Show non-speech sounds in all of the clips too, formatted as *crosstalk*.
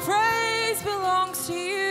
praise belongs to you.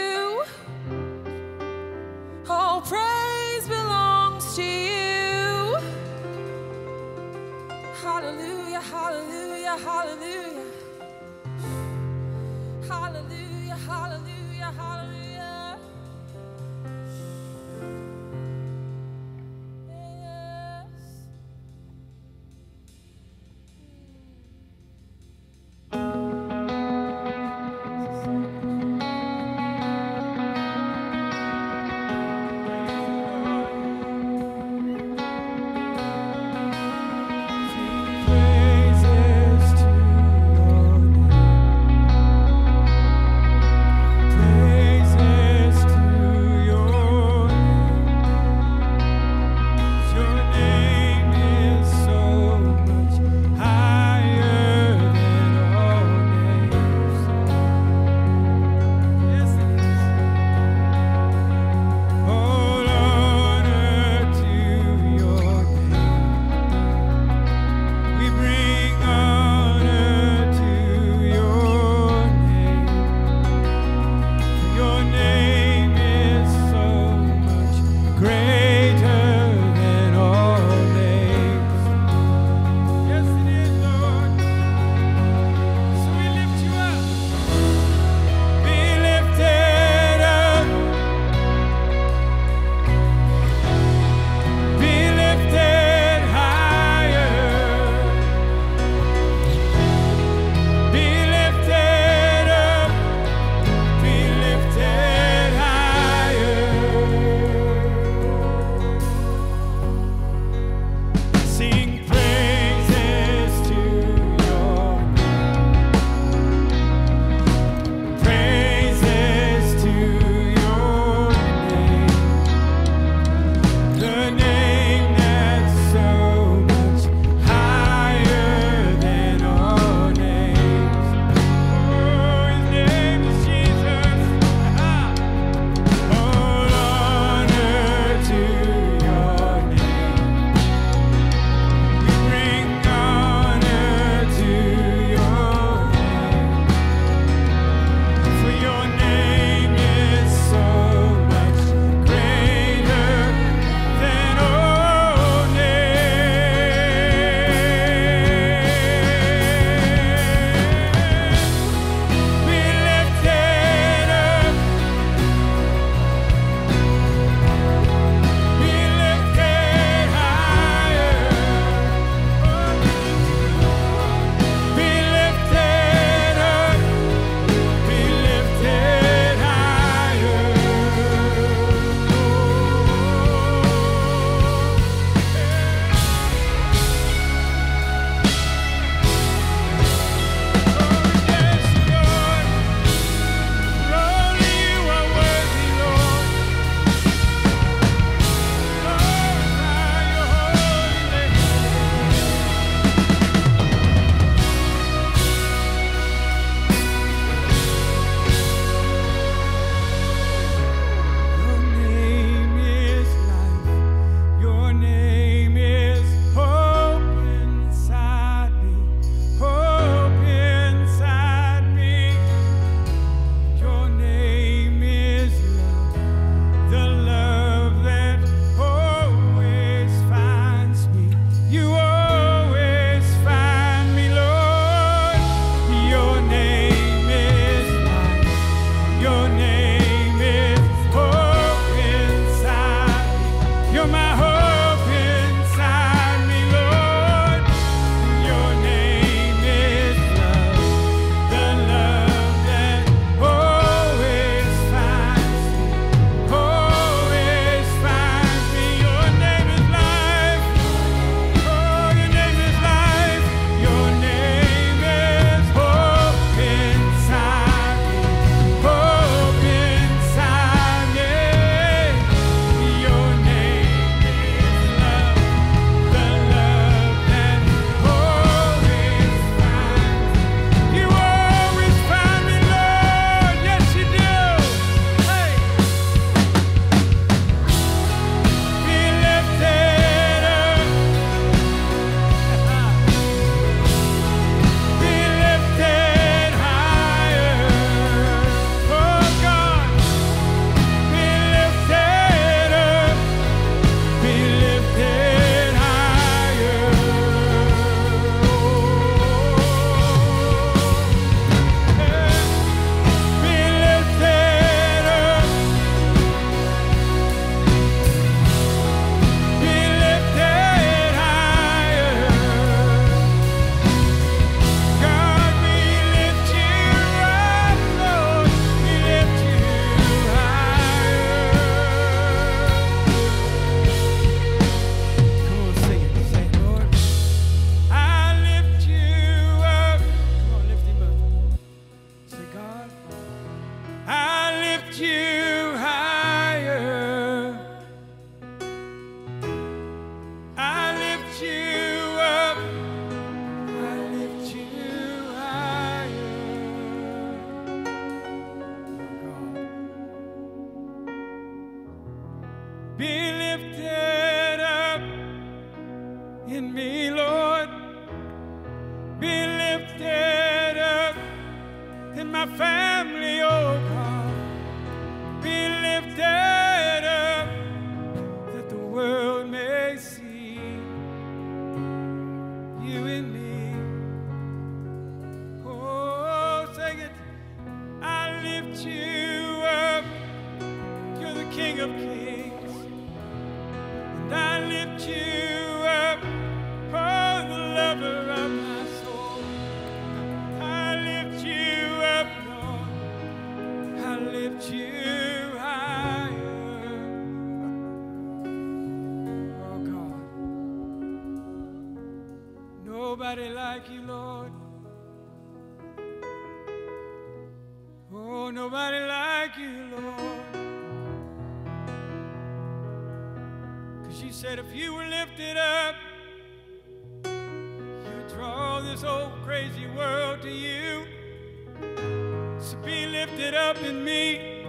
Be lifted up in me.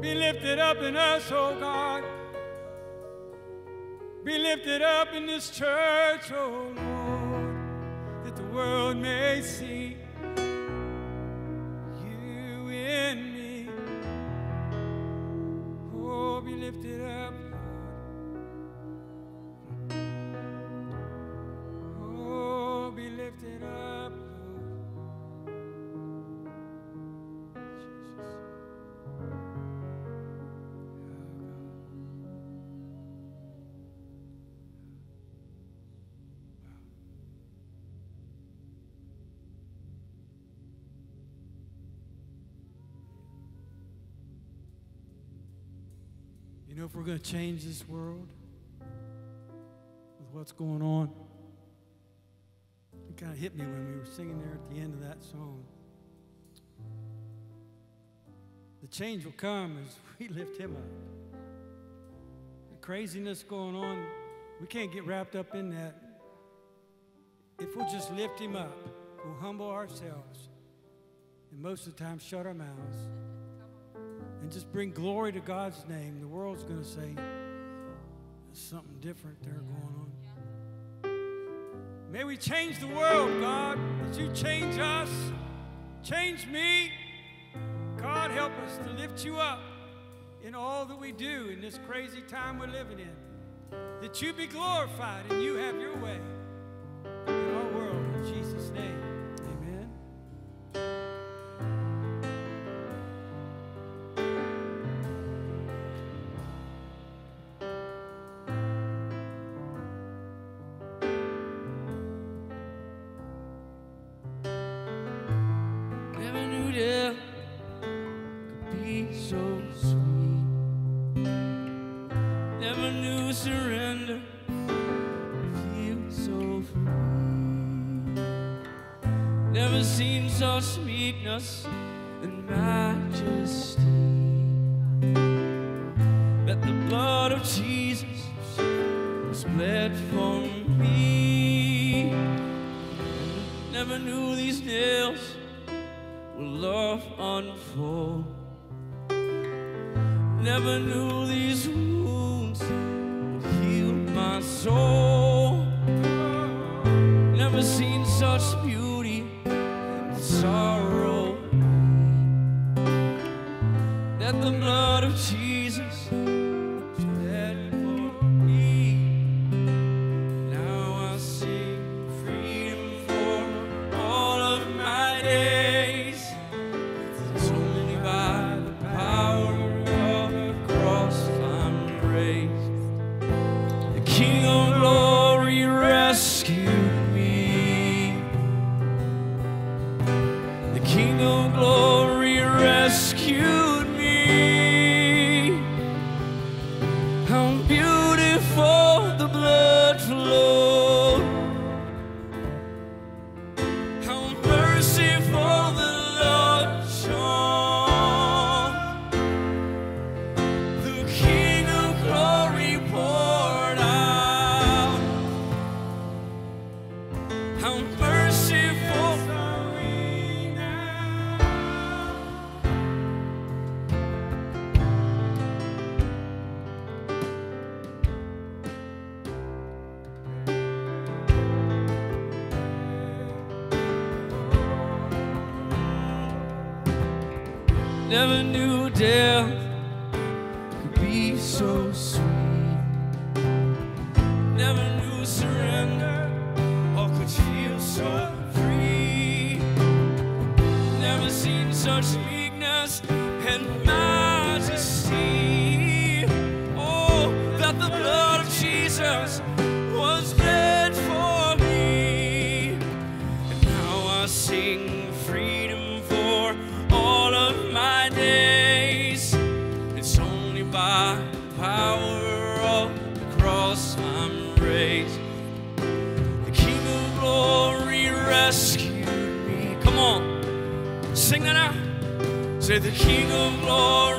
Be lifted up in us, oh God. Be lifted up in this church, oh Lord, that the world may see You know, if we're going to change this world with what's going on, it kind of hit me when we were singing there at the end of that song. The change will come as *laughs* we lift Him up. The craziness going on, we can't get wrapped up in that. If we'll just lift Him up, we'll humble ourselves, and most of the time shut our mouths and just bring glory to God's name, the world's going to say, there's something different there going on. May we change the world, God, as you change us. Change me. God, help us to lift you up in all that we do in this crazy time we're living in. That you be glorified and you have your way in our world. In Jesus' name, such meekness and majesty. That the blood of Jesus was bled for me. Never knew these nails will love unfold. Never knew these wounds would heal my soul. never knew death could be so sweet. Never knew surrender or could feel so free. Never seen such meekness and majesty. Oh, that the blood of Jesus. said the King of Glory.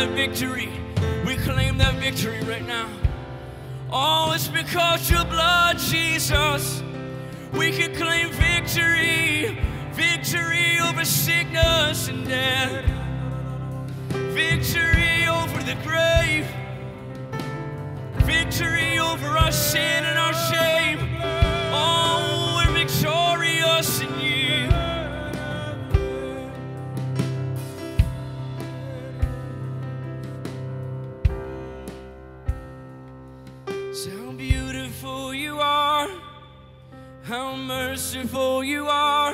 that victory. We claim that victory right now. Oh, it's because your blood, Jesus. We can claim victory, victory over sickness and death, victory over the grave, victory over our sin and our shame. Oh, we're victorious merciful you are,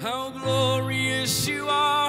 how glorious you are.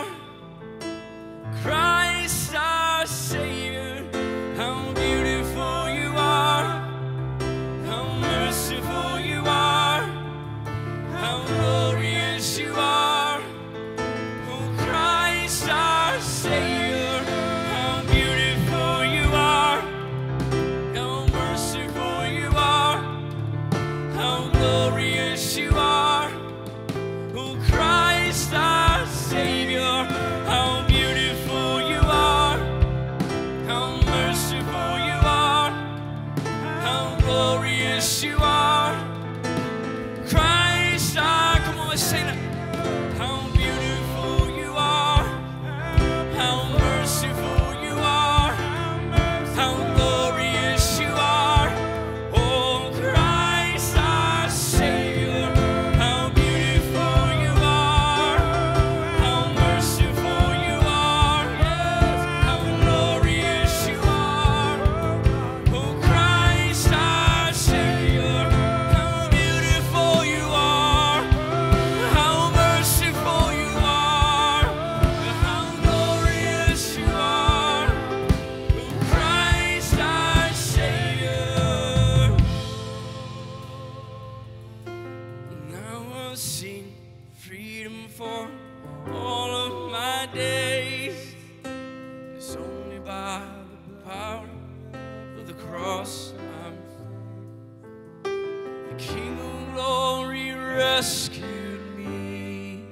King of Glory rescued me.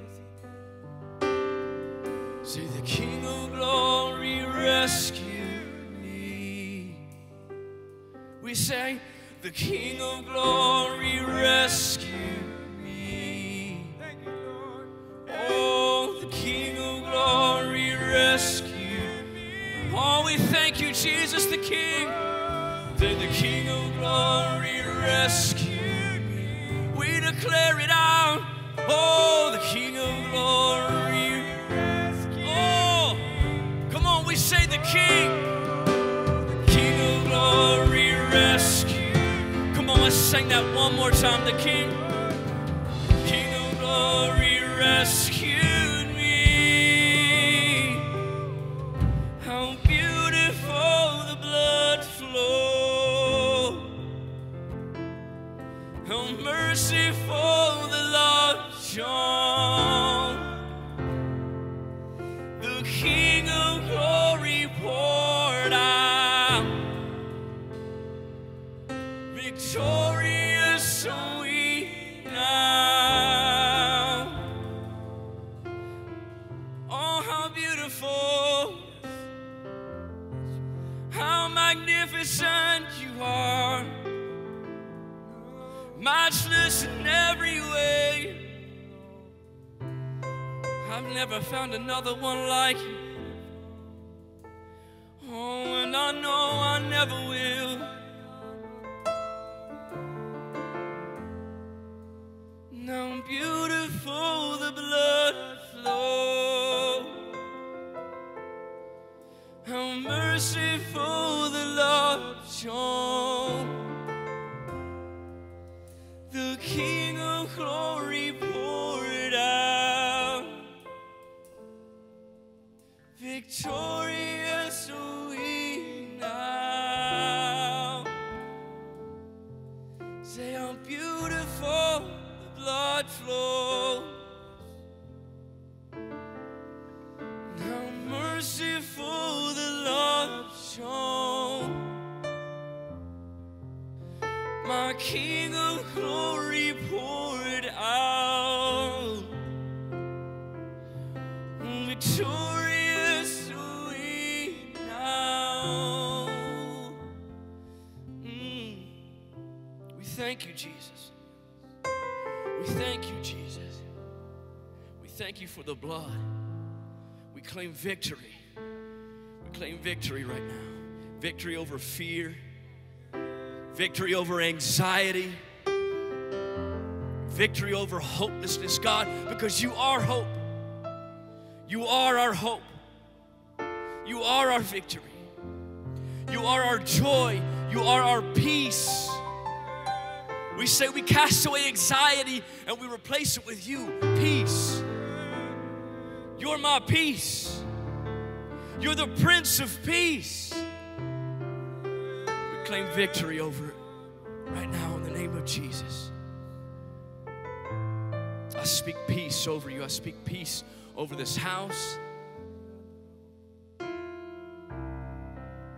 Say, the King of Glory rescued me. We say the King of Glory. Yes, never found another one like you. Oh, and I know I never will. Now beautiful the blood flow. How merciful the love shown. The King of glory King of glory poured out. Victorious we now. Mm. We thank you, Jesus. We thank you, Jesus. We thank you for the blood. We claim victory. We claim victory right now. Victory over fear victory over anxiety, victory over hopelessness, God, because you are hope. You are our hope. You are our victory. You are our joy. You are our peace. We say we cast away anxiety and we replace it with you, peace. You're my peace. You're the Prince of Peace claim victory over it right now in the name of Jesus. I speak peace over you. I speak peace over this house.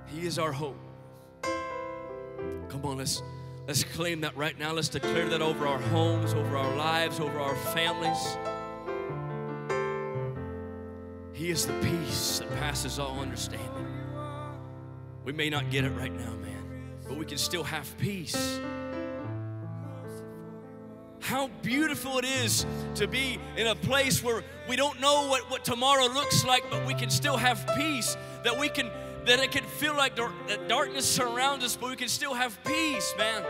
He is our hope. Come on, let's let's claim that right now. Let's declare that over our homes, over our lives, over our families. He is the peace that passes all understanding. We may not get it right now, man but we can still have peace. How beautiful it is to be in a place where we don't know what, what tomorrow looks like, but we can still have peace. That we can, that it can feel like dar- that darkness surrounds us, but we can still have peace, man.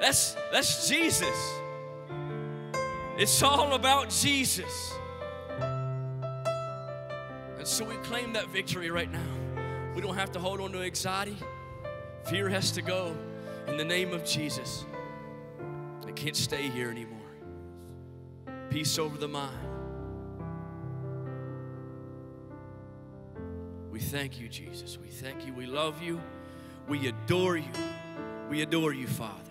That's that's Jesus. It's all about Jesus. And so we claim that victory right now. We don't have to hold on to anxiety. Fear has to go in the name of Jesus. It can't stay here anymore. Peace over the mind. We thank you, Jesus. We thank you. We love you. We adore you. We adore you, Father.